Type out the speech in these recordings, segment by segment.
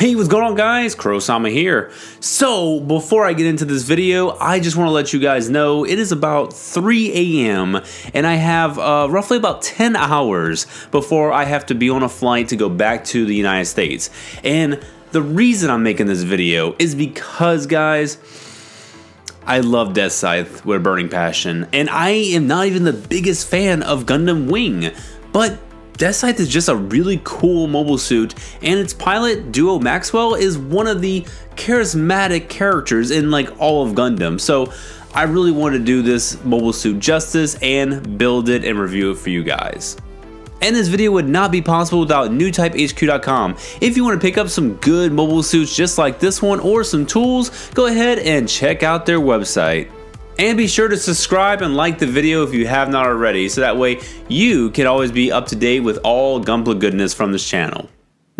Hey, what's going on guys? KrowSama here. So, before I get into this video, I just want to let you guys know it is about 3 a.m. and I have uh, roughly about 10 hours before I have to be on a flight to go back to the United States. And the reason I'm making this video is because, guys, I love Death Scythe with a burning passion, and I am not even the biggest fan of Gundam Wing, but Death Scythe is just a really cool mobile suit, and its pilot, Duo Maxwell, is one of the charismatic characters in like all of Gundam. So I really want to do this mobile suit justice and build it and review it for you guys. And this video would not be possible without newtypehq.com. If you want to pick up some good mobile suits just like this one or some tools, go ahead and check out their website. And be sure to subscribe and like the video if you have not already, so that way you can always be up to date with all Gunpla goodness from this channel.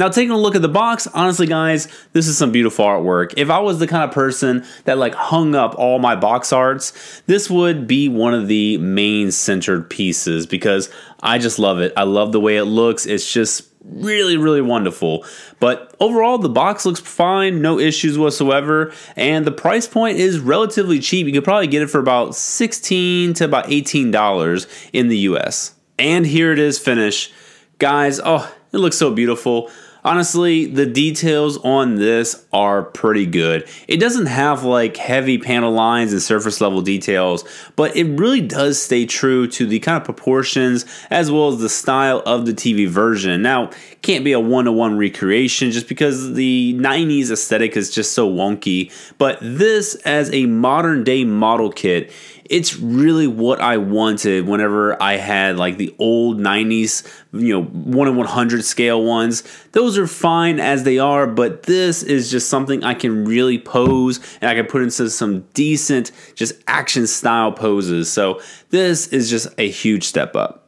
Now taking a look at the box, honestly guys, this is some beautiful artwork. If I was the kind of person that like hung up all my box arts, this would be one of the main centered pieces because I just love it. I love the way it looks. It's just really, really wonderful. But overall, the box looks fine, no issues whatsoever, and the price point is relatively cheap. You could probably get it for about 16 to about $18 in the US. And here it is finished. Guys, oh, it looks so beautiful. Honestly, the details on this are pretty good. It doesn't have like heavy panel lines and surface level details, but it really does stay true to the kind of proportions as well as the style of the TV version. Now, can't be a one-to-one recreation just because the 90s aesthetic is just so wonky, but this as a modern day model kit it's really what I wanted whenever I had like the old 90s, you know, 1 in 100 scale ones. Those are fine as they are, but this is just something I can really pose and I can put into some decent, just action style poses. So this is just a huge step up.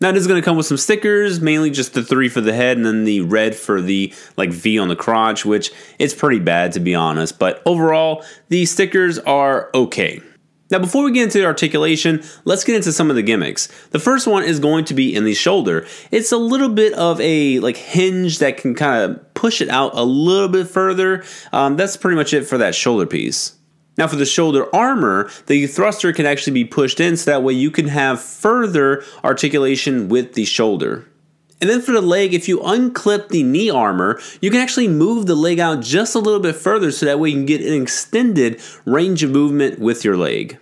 Now it is going to come with some stickers, mainly just the three for the head and then the red for the like V on the crotch, which it's pretty bad to be honest. But overall, the stickers are okay. Now before we get into the articulation, let's get into some of the gimmicks. The first one is going to be in the shoulder. It's a little bit of a like hinge that can kind of push it out a little bit further. Um, that's pretty much it for that shoulder piece. Now for the shoulder armor, the thruster can actually be pushed in so that way you can have further articulation with the shoulder. And then for the leg, if you unclip the knee armor, you can actually move the leg out just a little bit further so that way you can get an extended range of movement with your leg.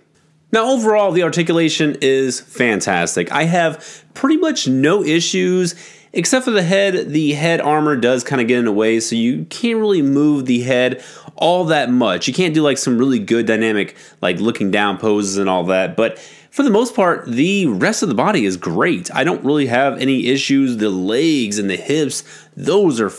Now, overall, the articulation is fantastic. I have pretty much no issues except for the head. The head armor does kind of get in the way, so you can't really move the head all that much. You can't do like some really good dynamic, like looking down poses and all that, but for the most part, the rest of the body is great. I don't really have any issues. The legs and the hips, those are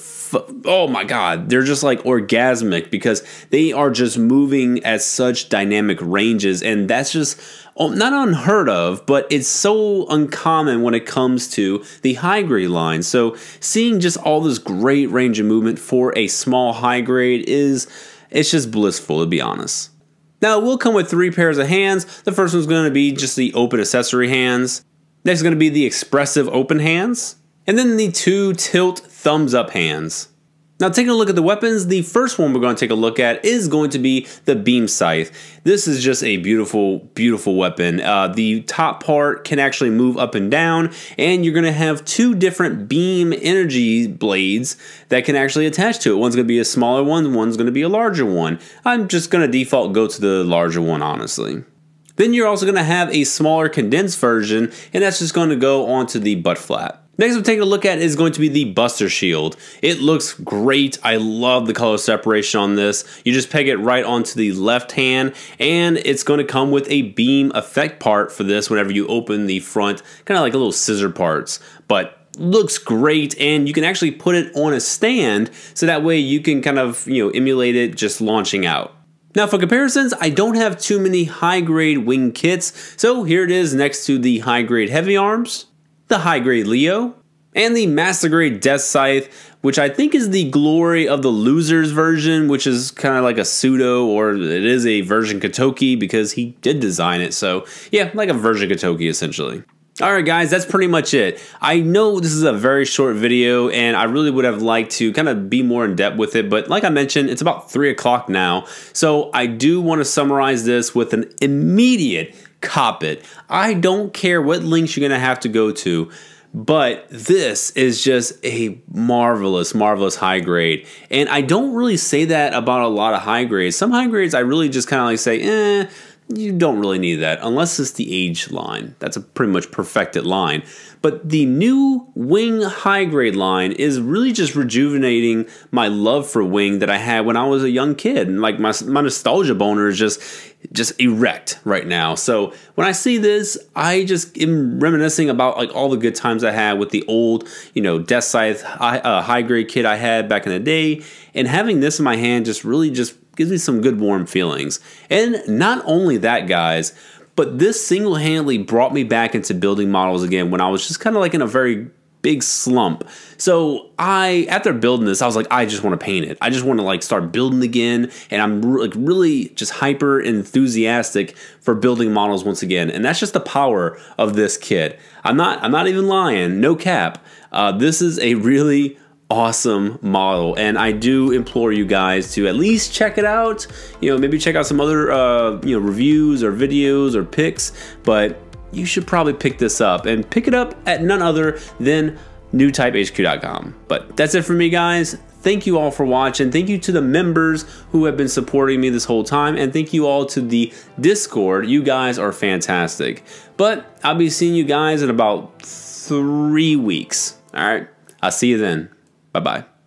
oh my god, they're just like orgasmic because they are just moving at such dynamic ranges, and that's just oh, not unheard of, but it's so uncommon when it comes to the high grade line. So seeing just all this great range of movement for a small high grade is it's just blissful to be honest. Now it will come with three pairs of hands. The first one's going to be just the open accessory hands. Next is going to be the expressive open hands. And then the two tilt thumbs up hands. Now taking a look at the weapons, the first one we're going to take a look at is going to be the Beam Scythe. This is just a beautiful, beautiful weapon. Uh, the top part can actually move up and down, and you're going to have two different beam energy blades that can actually attach to it. One's going to be a smaller one, one's going to be a larger one. I'm just going to default go to the larger one, honestly. Then you're also going to have a smaller condensed version, and that's just going to go onto the butt flap. Next I'm taking a look at is going to be the Buster Shield. It looks great. I love the color separation on this. You just peg it right onto the left hand and it's going to come with a beam effect part for this whenever you open the front, kind of like a little scissor parts. But looks great and you can actually put it on a stand so that way you can kind of, you know, emulate it just launching out. Now for comparisons, I don't have too many high grade wing kits, so here it is next to the high grade heavy arms the high grade Leo, and the master grade Death Scythe, which I think is the glory of the losers version, which is kind of like a pseudo or it is a version Katoki because he did design it. So yeah, like a version Katoki essentially. Alright guys, that's pretty much it. I know this is a very short video and I really would have liked to kind of be more in depth with it, but like I mentioned, it's about 3 o'clock now. So I do want to summarize this with an immediate cop it. I don't care what links you're going to have to go to. But this is just a marvelous, marvelous high grade. And I don't really say that about a lot of high grades. Some high grades I really just kind of like say, eh, you don't really need that unless it's the age line. That's a pretty much perfected line. But the new Wing high grade line is really just rejuvenating my love for Wing that I had when I was a young kid. And like my, my nostalgia boner is just just erect right now. So when I see this, I just am reminiscing about like all the good times I had with the old, you know, Death Scythe high, uh, high grade kit I had back in the day. And having this in my hand just really just gives me some good warm feelings. And not only that, guys, but this single handedly brought me back into building models again when I was just kind of like in a very big slump. So I, after building this, I was like, I just want to paint it. I just want to like start building again, and I'm re like really just hyper enthusiastic for building models once again. And that's just the power of this kit. I'm not, I'm not even lying. No cap. Uh, this is a really awesome model. And I do implore you guys to at least check it out. You know maybe check out some other uh, you know reviews or videos or pics but you should probably pick this up and pick it up at none other than newtypehq.com but that's it for me guys. Thank you all for watching. Thank you to the members who have been supporting me this whole time. And thank you all to the discord. You guys are fantastic. But I'll be seeing you guys in about three weeks. All right. I'll see you then Bye bye.